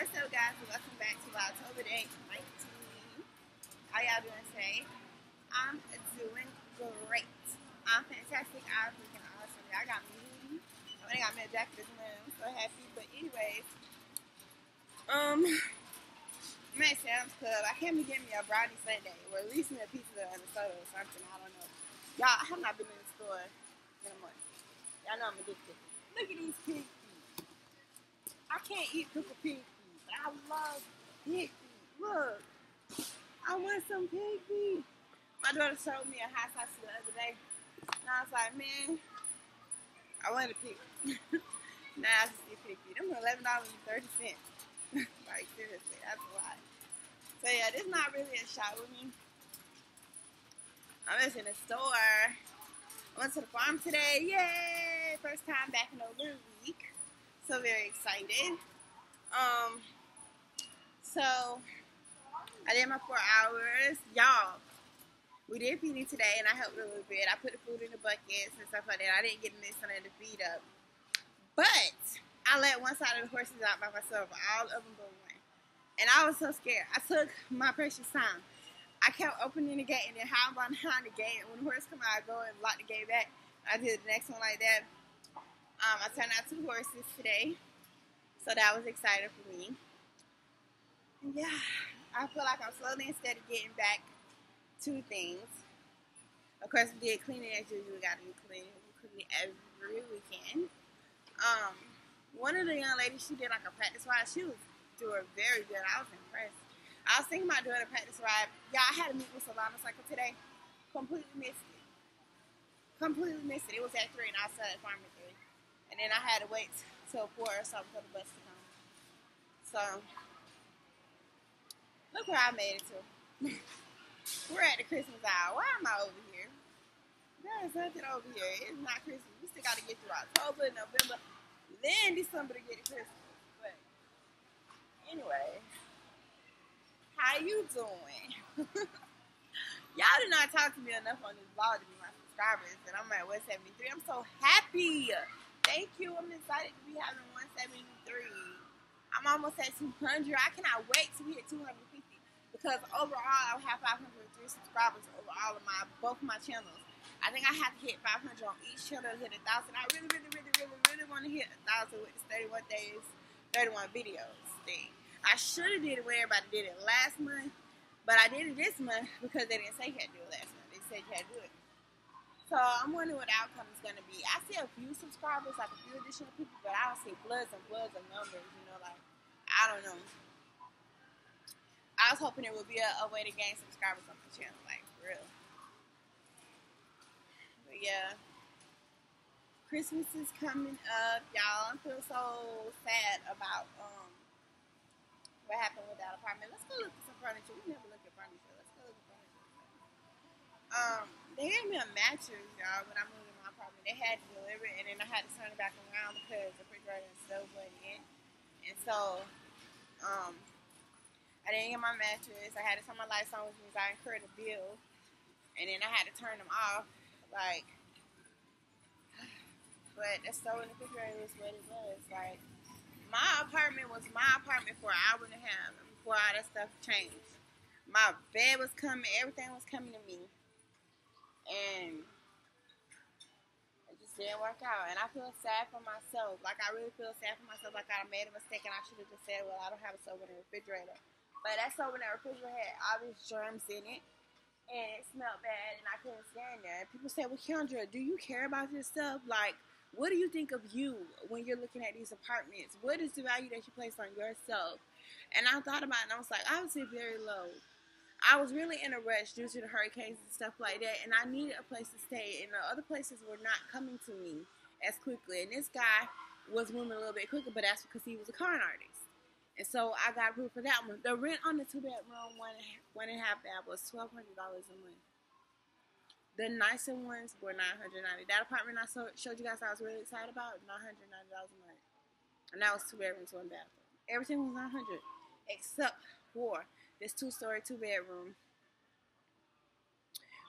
What's up, guys? Welcome back to Vlogtober Day 19. How y'all doing today? I'm doing great. I'm fantastic. I'm freaking awesome. Y'all got me. I mean, I got me a jacket as well. I'm so happy. But anyways, um, I'm at Sam's Club. I came to get me a brownie sundae, or at least me a pizza and a soda or something. I don't know. Y'all, I have not been in the store in a month. Y'all know I'm addicted. Look at these feet. I can't eat feet, but I love pig. Look, I want some pig feet. My daughter showed me a hot sauce the other day, and I was like, man, I want a pig. now I just get pig feet. I'm eleven dollars and thirty cents. like seriously, that's a lot. So yeah, this is not really a shot with me. I'm just in the store. I went to the farm today. Yay! First time back in over a week. So very excited. Um so I did my four hours. Y'all, we did feeding today and I helped a little bit. I put the food in the buckets and stuff like that. I didn't get in this under the feed up. But I let one side of the horses out by myself, all of them but one. And I was so scared. I took my precious time. I kept opening the gate and then how behind the gate. And when the horse come out, I go and lock the gate back. I did the next one like that. Um, I turned out two horses today. So that was exciting for me. And yeah, I feel like I'm slowly instead of getting back to things. Of course, we did cleaning as usual. We got to do cleaning. We clean every weekend. Um, one of the young ladies, she did like a practice ride. She was doing very good. I was impressed. I was thinking about doing a practice ride. Yeah, I had to meet with Solana Cycle today. Completely missed it. Completely missed it. It was at 3 and I saw at Farm at 3. And then I had to wait till 4 or something for the bus to come. So, look where I made it to. We're at the Christmas aisle. Why am I over here? There is nothing over here. It's not Christmas. We still got to get through October, November, then December to get to Christmas. But anyway, how you doing? Y'all did not talk to me enough on this vlog to be my subscribers, and I'm at 173. I'm so happy. Thank you. I'm excited to be having 173. I'm almost at 200. I cannot wait to hit 250 because overall I'll have 503 subscribers over all of my both my channels. I think I have to hit 500 on each channel to hit a thousand. I really, really, really, really, really want to hit a thousand with this 31 days, 31 videos thing. I should have did it where everybody did it last month, but I did it this month because they didn't say you had to do it last month. They said you had to do it. So I'm wondering what the outcome is going to be. I see a few subscribers, like a few additional people, but I don't see bloods and bloods of numbers. You know, like I don't know. I was hoping it would be a, a way to gain subscribers on the channel, like for real. But yeah. Christmas is coming up, y'all. I feel so sad about um what happened with that apartment. Let's go look at some furniture. We never look at furniture. Let's go look at furniture. Um, they gave me a mattress, y'all, when I moved in my apartment. They had to deliver it, and then I had to turn it back around because the refrigerator still wasn't in. And so, um, I didn't get my mattress. I had to turn my lights on, which means I incurred a bill. And then I had to turn them off. Like, but the stove in the refrigerator is what it was. Like, my apartment was my apartment for an hour and a half before all that stuff changed. My bed was coming, everything was coming to me. And it just didn't work out. And I feel sad for myself. Like, I really feel sad for myself. Like, I made a mistake and I should have just said, well, I don't have a stove in the refrigerator. But that stove in the refrigerator had all these germs in it. And it smelled bad and I couldn't stand that. People say, well, Keyandra, do you care about this stuff? Like, what do you think of you when you're looking at these apartments? What is the value that you place on yourself? And I thought about it and I was like, I would say very low. I was really in a rush due to the hurricanes and stuff like that, and I needed a place to stay, and the other places were not coming to me as quickly. And this guy was moving a little bit quicker, but that's because he was a con artist. And so I got approved for that one. The rent on the two bedroom, one, one and a half bath was $1,200 a month. The nicer ones were nine hundred ninety. That apartment I showed you guys I was really excited about nine hundred ninety dollars a month, and that was two bedrooms, one bathroom. Everything was nine hundred except for this two story, two bedroom,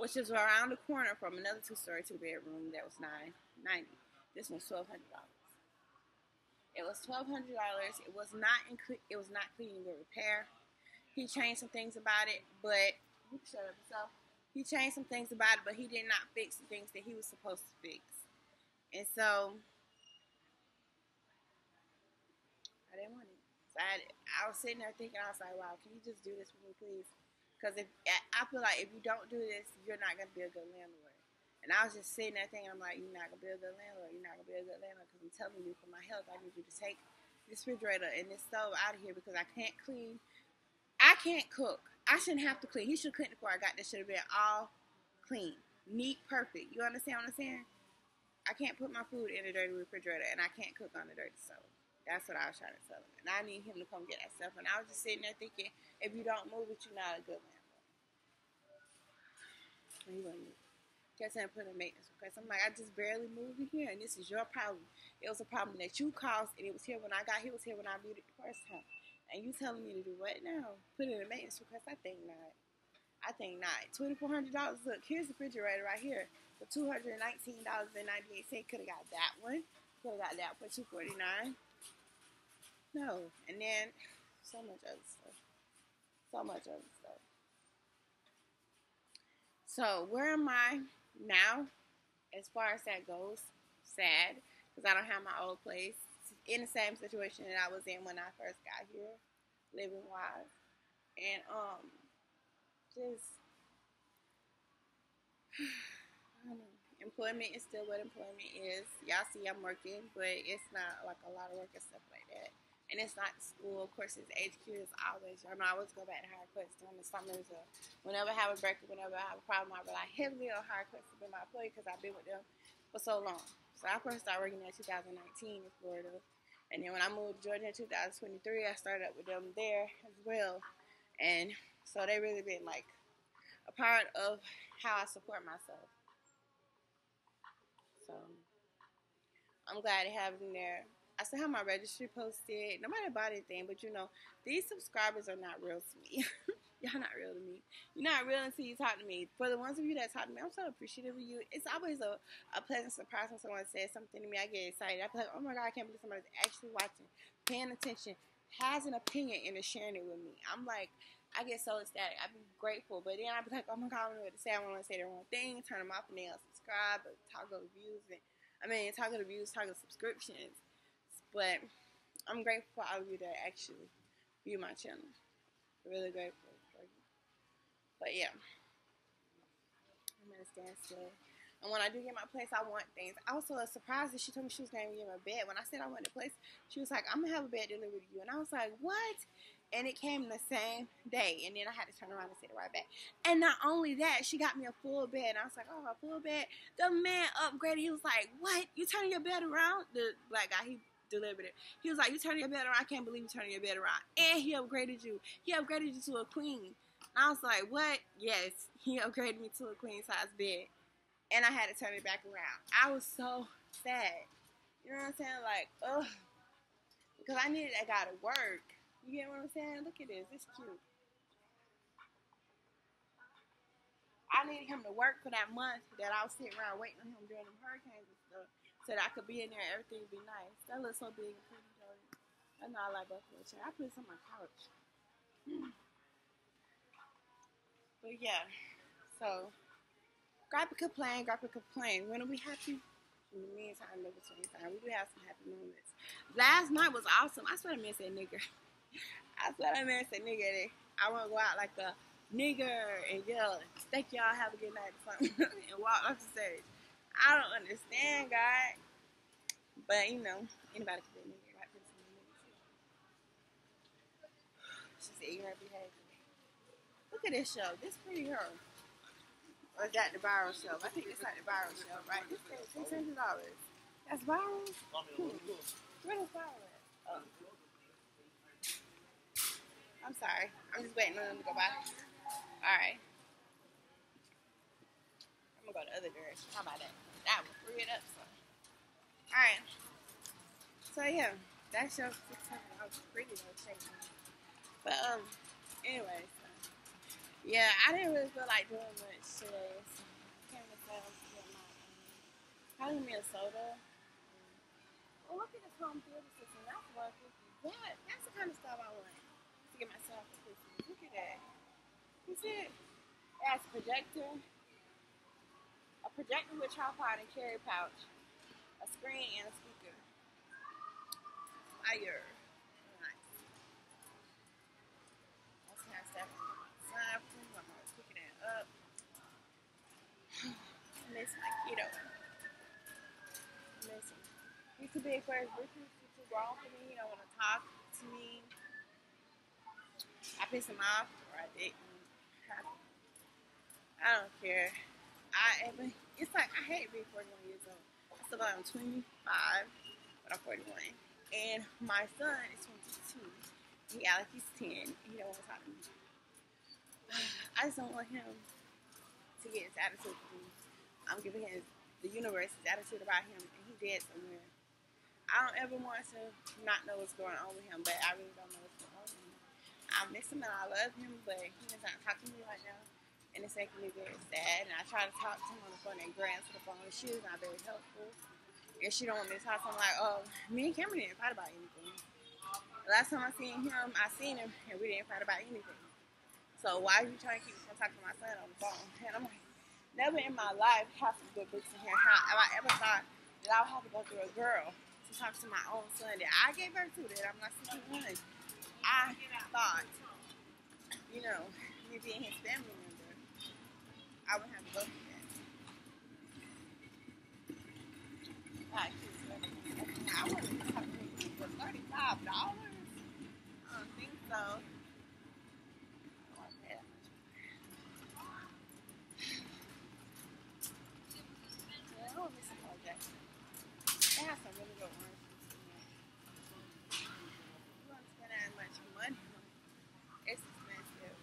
which is around the corner from another two story, two bedroom that was nine ninety. This one's twelve hundred dollars. It was twelve hundred dollars. It was not inclu- It was not cleaning the repair. He changed some things about it, but shut up yourself. He changed some things about it, but he did not fix the things that he was supposed to fix. And so I didn't want it. So I, I was sitting there thinking, I was like, wow, can you just do this for me, please? Because if I feel like if you don't do this, you're not gonna be a good landlord. And I was just sitting there thinking, I'm like, you're not gonna be a good landlord. You're not gonna be a good landlord because I'm telling you for my health, I need you to take this refrigerator and this stove out of here because I can't clean. I can't cook. I shouldn't have to clean. He should clean before I got this. Should have been all clean, neat, perfect. You understand what I'm saying? I can't put my food in a dirty refrigerator, and I can't cook on a dirty stove. That's what I was trying to tell him. And I need him to come get that stuff. And I was just sitting there thinking, if you don't move it, you're not a good landlord. And he move. Kept saying put a maintenance request. I'm like, I just barely moved in here, and this is your problem. It was a problem that you caused, and it was here when I got here. It was here when I viewed it the first time. And you telling me to do what now? Put in a maintenance request? I think not. I think not. Twenty four hundred dollars. Look, here's the refrigerator right here for two hundred nineteen dollars and ninety eight cents. Could have got that one. Could have got that for two forty nine. No, and then so much other stuff. So much other stuff. So where am I now? As far as that goes, sad because I don't have my old place. In the same situation that I was in when I first got here, living wise, and um, just. Employment is still what employment is. Y'all see, I'm working, but it's not like a lot of work and stuff like that and it's not school. Of course, it's HQ is always. I know I always go back to HireQuest during the summers. Or whenever I have a break, whenever I have a problem, I rely heavily on HireQuest to be my employee because I've been with them for so long. So I first started working there in 2019 in Florida, and then when I moved to Georgia in 2023, I started up with them there as well, and so they really been like a part of how I support myself. So I'm glad to have them there I still have my registry posted. Nobody bought anything, but you know, these subscribers are not real to me. Y'all not real to me. You're not real until you talk to me. For the ones of you that talk to me, I'm so appreciative of you. It's always a, a pleasant surprise when someone says something to me. I get excited. I feel like, oh my God, I can't believe somebody's actually watching, paying attention, has an opinion, and is sharing it with me. I'm like, I get so ecstatic. I be grateful, but then I be like, oh my God, I don't know what to say. I want to say the wrong thing, turn them off, and they unsubscribe, but talk of views, and I mean, talk of views, talk of subscriptions. But I'm grateful for all of you that actually view my channel. Really grateful for you. But yeah, I'm gonna stand still. And when I do get my place, I want things. I was so surprised that she told me she was going to give me a bed. When I said I wanted a place, she was like, I'm going to have a bed delivered to you. And I was like, what? And it came the same day. And then I had to turn around and sit it right back. And not only that, she got me a full bed. And I was like, oh, a full bed? The man upgraded. He was like, what? You turning your bed around? The black guy, he delivered it. He was like, "You turning your bed around? I can't believe you turning your bed around." And he upgraded you. He upgraded you to a queen. And I was like, "What?" Yes, he upgraded me to a queen size bed, and I had to turn it back around. I was so sad. You know what I'm saying? Like, ugh, because I needed that guy to work. You get what I'm saying? Look at this. It's cute. I needed him to work for that month that I was sitting around waiting on him during the hurricanes and stuff that I could be in there, and everything would be nice. That looks so big and pretty. I know I like buffalo chair. I put this on my couch. Hmm. But yeah, so grab a complain, grab a complain. When are we happy? In the meantime, between time, we do have some happy moments. Last night was awesome. I swear I miss that nigga. I swear I miss that nigga. I want to go out like a nigger and yell, thank y'all, have a good night and walk off the stage. I don't understand God. But you know, anybody can a nigga, right? She said ignorant behavior. Look at this show. This pretty girl. Or is that the viral show? I think it's like the viral show, right? This is six hundred dollars. That's viral? Where is viral? Oh. I'm sorry. I'm just waiting on them to go by. Alright. I'm gonna go the other direction. How about that? That will free it up some. Alright. So yeah, that show six hundred dollars pretty check. But um anyway, so yeah, I didn't really feel like doing much today. So I came to get my um, probably a. Um, Oh, look at this home theater system. That's one fifty. That that's the kind of stuff I want to get myself Christmas. Look at that. You see it? A projector, a projector with tripod and carry pouch, a screen, and a speaker. Fire. Nice. That's of stuff. Sign I'm always picking it up. miss my kiddo. Miss him. He's too big for his britches. He's too grown for me. He don't want to talk to me. I piss him off or I didn't. I don't care. I am. It's like I hate being 41 years old. I got I'm 25, but I'm 41, and my son is 22. He Alex, he's 10. He don't want to talk to me. I just don't want him to get his attitude me. I'm giving him the universe's attitude about him, and he dead somewhere. I don't ever want to not know what's going on with him, but I really don't know what's going on with him. I miss him and I love him, but he doesn't talk to me right now and it's making me very sad. And I try to talk to him on the phone and grants the phone. She is not very helpful. And she don't want me to talk to him like, oh, me and Cameron didn't fight about anything. The last time I seen him, I seen him and we didn't fight about anything. So why are you trying to keep from talking to my son on the phone? And I'm like, never in my life have good books in here. How have I ever thought that I would have to go through a girl to talk to my own son that I gave birth to that I'm not 61. I thought, you know, me being his family I would have through that. I wouldn't have to for thirty-five dollars. I don't think so. They have some really good ones. You don't spend that much money. It's expensive.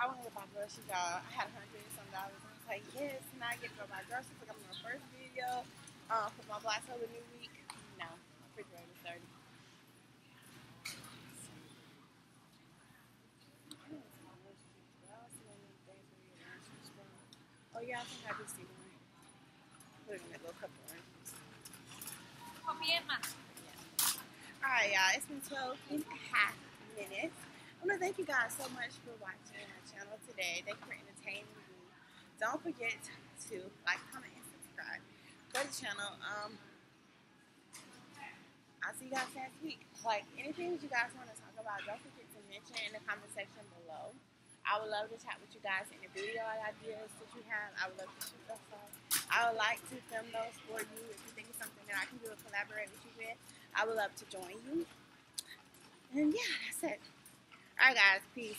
I want to buy groceries, y'all. I had a hundred and some dollars. I was like, yes, now I get to go buy groceries. Like I'm on my first video uh, for my Black Solar New Week. No, my refrigerator's dirty. Oh yeah, I think I do see one. Put it in a little cup of oranges. Alright, y'all. It's been 12 and a half minutes. I want to thank you guys so much for watching my channel today. Thank you for entertaining me. Don't forget to like, comment, and subscribe for the channel. Um, I'll see you guys next week. Like, anything that you guys want to talk about, don't forget to mention in the comment section below. I would love to chat with you guys in the video ideas that you have. I would love to shoot those. I would like to film those for you. If you think it's something that I can do to collaborate with you with, I would love to join you. And yeah, that's it. Right, guys. Peace.